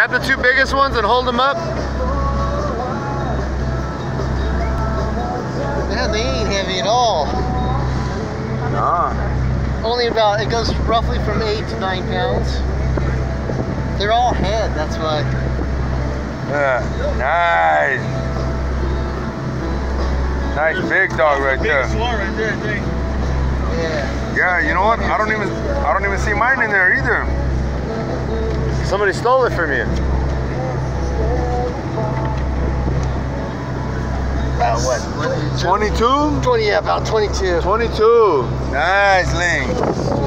Grab the two biggest ones and hold them up. Man, they ain't heavy at all. Nah. Only about, it goes roughly from 8 to 9 pounds. They're all head, that's why. Yeah. Nice. Nice big dog right there. Biggest one right there, I think. Yeah. Yeah, you know what? I don't even I don't even see mine in there either. Somebody stole it from you. About what? 22? 20, yeah, about 22. 22. Nice, Ling.